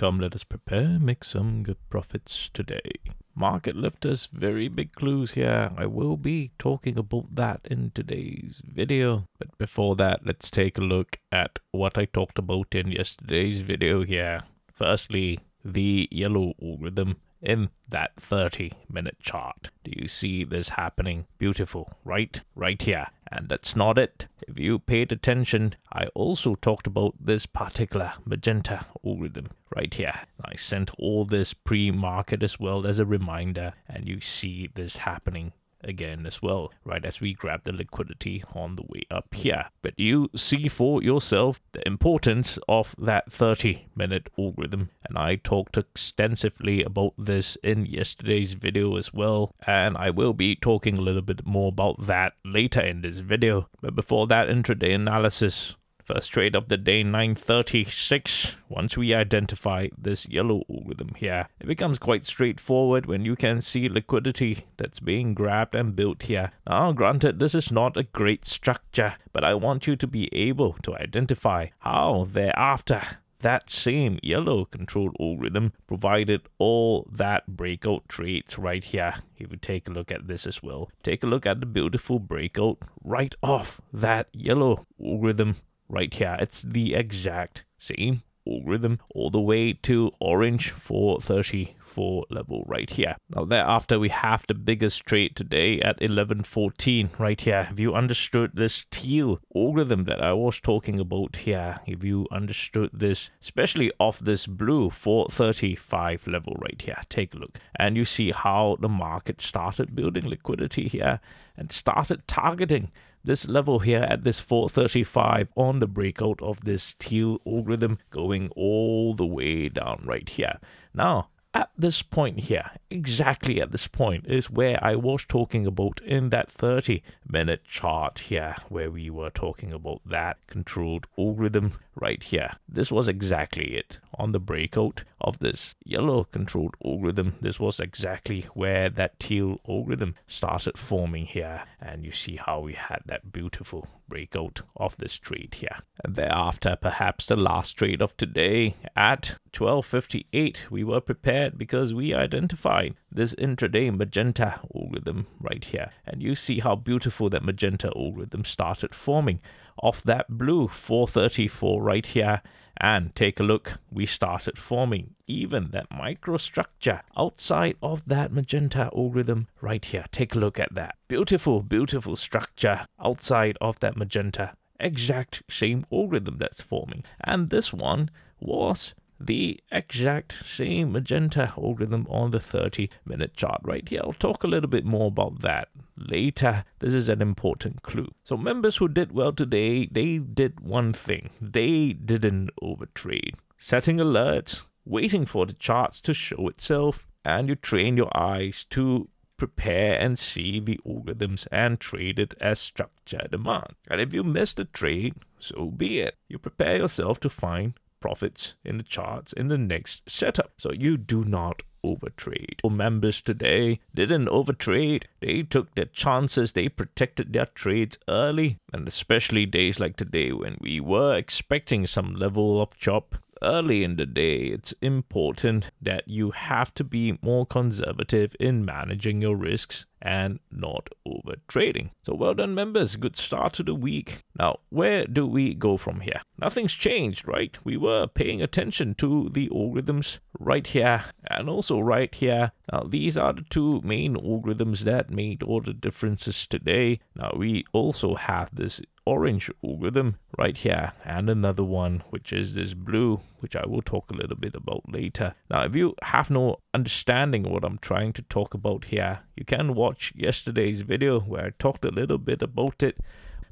Come, let us prepare, make some good profits today. Market lifters, very big clues here. I will be talking about that in today's video. But before that, let's take a look at what I talked about in yesterday's video here. Firstly, the yellow algorithm in that 30 minute chart. Do you see this happening? Beautiful, right? Right here. And that's not it. If you paid attention, I also talked about this particular magenta algorithm right here. I sent all this pre-market as well as a reminder and you see this happening again as well, right as we grab the liquidity on the way up here. But you see for yourself the importance of that 30 minute algorithm. And I talked extensively about this in yesterday's video as well. And I will be talking a little bit more about that later in this video. But before that intraday analysis, First trade of the day 936. Once we identify this yellow algorithm here, it becomes quite straightforward when you can see liquidity that's being grabbed and built here. Now, granted, this is not a great structure, but I want you to be able to identify how thereafter that same yellow control algorithm provided all that breakout trades right here. If you take a look at this as well, take a look at the beautiful breakout right off that yellow algorithm right here. It's the exact same algorithm all the way to orange 434 level right here. Now thereafter we have the biggest trade today at 1114 right here. If you understood this teal algorithm that I was talking about here, if you understood this, especially off this blue 435 level right here, take a look and you see how the market started building liquidity here and started targeting this level here at this 435 on the breakout of this teal algorithm going all the way down right here. Now, at this point here, exactly at this point, is where I was talking about in that 30 minute chart here, where we were talking about that controlled algorithm right here. This was exactly it on the breakout of this yellow controlled algorithm. This was exactly where that teal algorithm started forming here. And you see how we had that beautiful breakout of this trade here. And thereafter, perhaps the last trade of today at 1258, we were prepared because we identified this intraday magenta algorithm right here. And you see how beautiful that magenta algorithm started forming off that blue 434 right here and take a look, we started forming even that microstructure outside of that magenta algorithm right here. Take a look at that. Beautiful, beautiful structure outside of that magenta. Exact same algorithm that's forming. And this one was the exact same magenta algorithm on the 30 minute chart right here. I'll talk a little bit more about that later. This is an important clue. So members who did well today, they did one thing. They didn't overtrade. Setting alerts, waiting for the charts to show itself, and you train your eyes to prepare and see the algorithms and trade it as structure demand. And if you miss the trade, so be it. You prepare yourself to find profits in the charts in the next setup. So you do not overtrade. Members today didn't overtrade. They took their chances. They protected their trades early. And especially days like today when we were expecting some level of chop early in the day, it's important that you have to be more conservative in managing your risks and not over trading. So well done members, good start to the week. Now, where do we go from here? Nothing's changed, right? We were paying attention to the algorithms right here and also right here. Now, these are the two main algorithms that made all the differences today. Now, we also have this orange algorithm right here and another one which is this blue which I will talk a little bit about later. Now if you have no understanding what I'm trying to talk about here. You can watch yesterday's video where I talked a little bit about it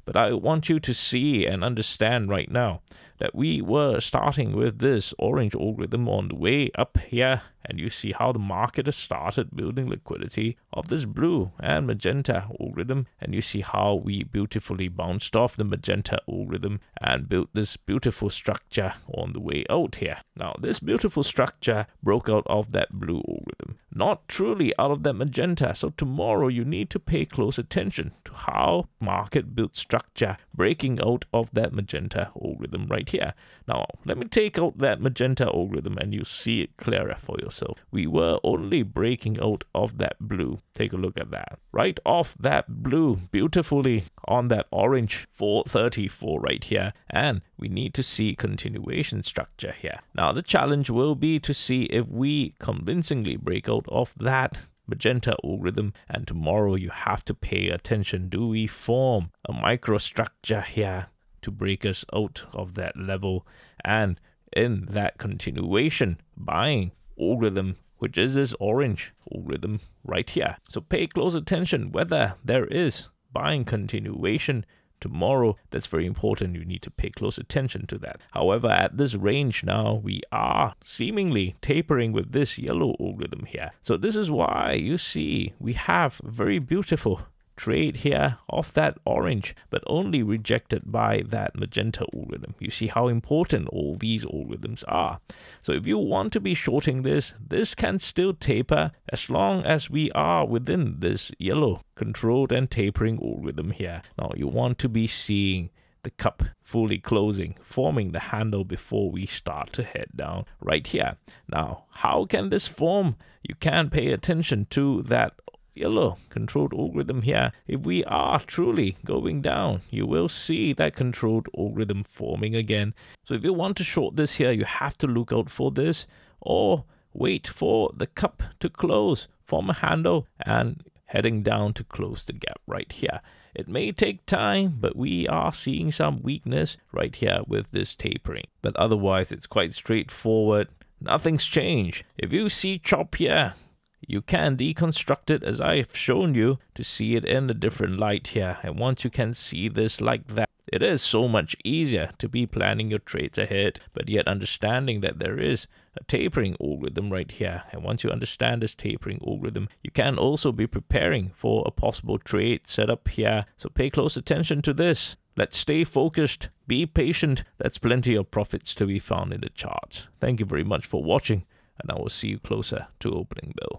but I want you to see and understand right now that we were starting with this orange algorithm on the way up here and you see how the market has started building liquidity of this blue and magenta algorithm and you see how we beautifully bounced off the magenta algorithm and built this beautiful structure on the way out here. Now this beautiful structure broke out of that blue algorithm, not truly out of that magenta. So tomorrow you need to pay close attention to how market built structure breaking out of that magenta algorithm right here. Now, let me take out that magenta algorithm and you see it clearer for yourself. We were only breaking out of that blue. Take a look at that. Right off that blue, beautifully on that orange 434 right here. And we need to see continuation structure here. Now, the challenge will be to see if we convincingly break out of that magenta algorithm and tomorrow you have to pay attention do we form a microstructure here to break us out of that level and in that continuation buying algorithm which is this orange algorithm right here so pay close attention whether there is buying continuation tomorrow. That's very important. You need to pay close attention to that. However, at this range now, we are seemingly tapering with this yellow algorithm here. So this is why you see we have very beautiful trade here of that orange, but only rejected by that magenta algorithm. You see how important all these algorithms are. So if you want to be shorting this, this can still taper as long as we are within this yellow controlled and tapering algorithm here. Now you want to be seeing the cup fully closing, forming the handle before we start to head down right here. Now, how can this form? You can pay attention to that yellow controlled algorithm here, if we are truly going down, you will see that controlled algorithm forming again. So if you want to short this here, you have to look out for this or wait for the cup to close, form a handle and heading down to close the gap right here. It may take time, but we are seeing some weakness right here with this tapering. But otherwise, it's quite straightforward. Nothing's changed. If you see chop here, you can deconstruct it as I've shown you to see it in a different light here. And once you can see this like that, it is so much easier to be planning your trades ahead, but yet understanding that there is a tapering algorithm right here. And once you understand this tapering algorithm, you can also be preparing for a possible trade setup here. So pay close attention to this. Let's stay focused, be patient. That's plenty of profits to be found in the charts. Thank you very much for watching, and I will see you closer to opening bell.